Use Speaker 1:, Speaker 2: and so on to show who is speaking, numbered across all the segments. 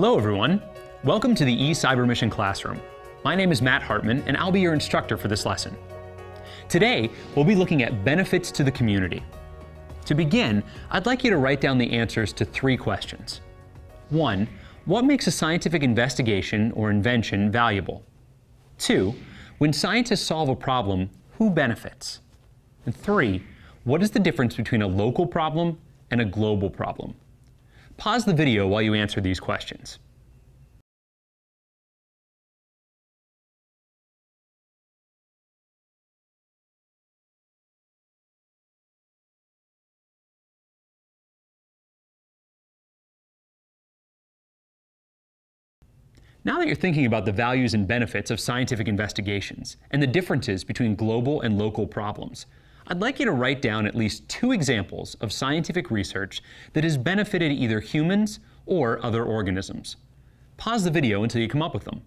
Speaker 1: Hello, everyone. Welcome to the eCybermission Classroom. My name is Matt Hartman, and I'll be your instructor for this lesson. Today, we'll be looking at benefits to the community. To begin, I'd like you to write down the answers to three questions. One, what makes a scientific investigation or invention valuable? Two, when scientists solve a problem, who benefits? And three, what is the difference between a local problem and a global problem? Pause the video while you answer these questions. Now that you're thinking about the values and benefits of scientific investigations and the differences between global and local problems, I'd like you to write down at least two examples of scientific research that has benefited either humans or other organisms. Pause the video until you come up with them.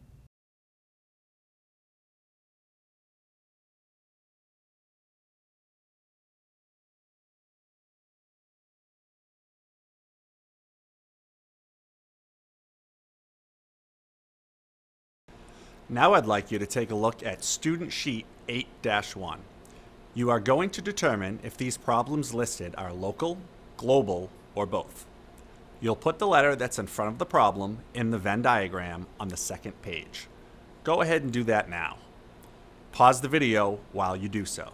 Speaker 2: Now I'd like you to take a look at Student Sheet 8-1. You are going to determine if these problems listed are local, global, or both. You'll put the letter that's in front of the problem in the Venn diagram on the second page. Go ahead and do that now. Pause the video while you do so.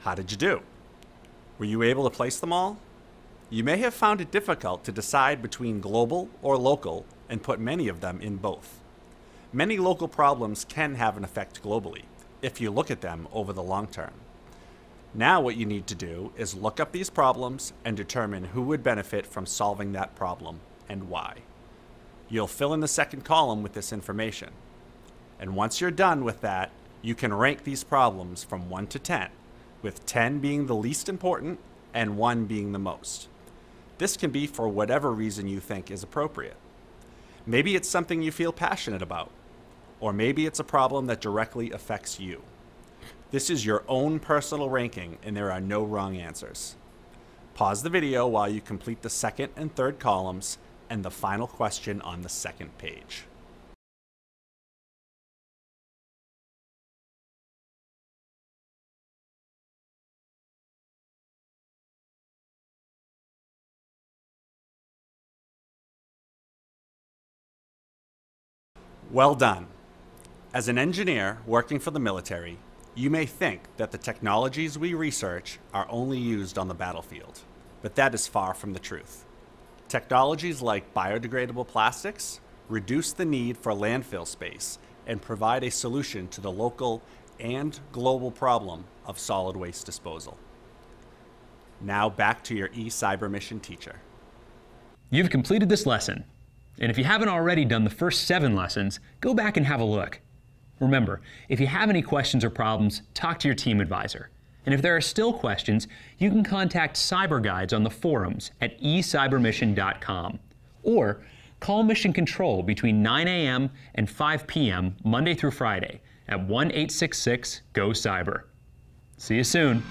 Speaker 2: How did you do? Were you able to place them all? You may have found it difficult to decide between global or local and put many of them in both. Many local problems can have an effect globally if you look at them over the long term. Now what you need to do is look up these problems and determine who would benefit from solving that problem and why. You'll fill in the second column with this information. And once you're done with that, you can rank these problems from 1 to 10 with 10 being the least important and 1 being the most. This can be for whatever reason you think is appropriate. Maybe it's something you feel passionate about, or maybe it's a problem that directly affects you. This is your own personal ranking and there are no wrong answers. Pause the video while you complete the second and third columns and the final question on the second page. Well done. As an engineer working for the military, you may think that the technologies we research are only used on the battlefield, but that is far from the truth. Technologies like biodegradable plastics reduce the need for landfill space and provide a solution to the local and global problem of solid waste disposal. Now back to your eCybermission teacher.
Speaker 1: You've completed this lesson. And if you haven't already done the first seven lessons, go back and have a look. Remember, if you have any questions or problems, talk to your team advisor. And if there are still questions, you can contact Cyber Guides on the forums at ecybermission.com or call Mission Control between 9 a.m. and 5 p.m. Monday through Friday at 1 866 GO CYBER. See you soon.